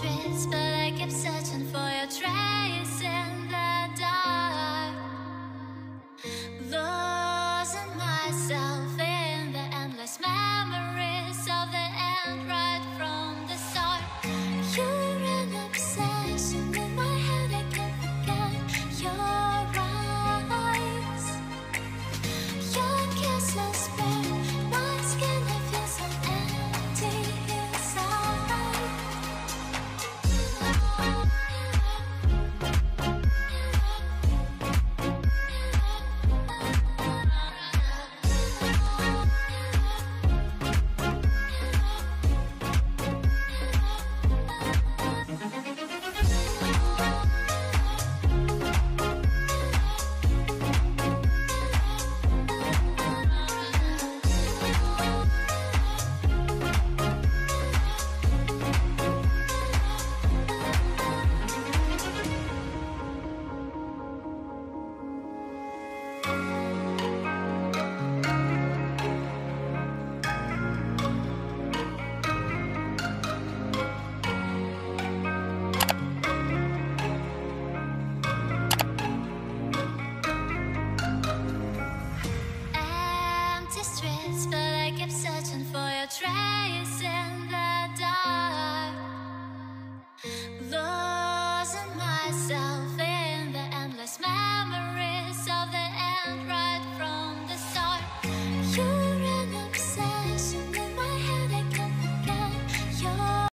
dress,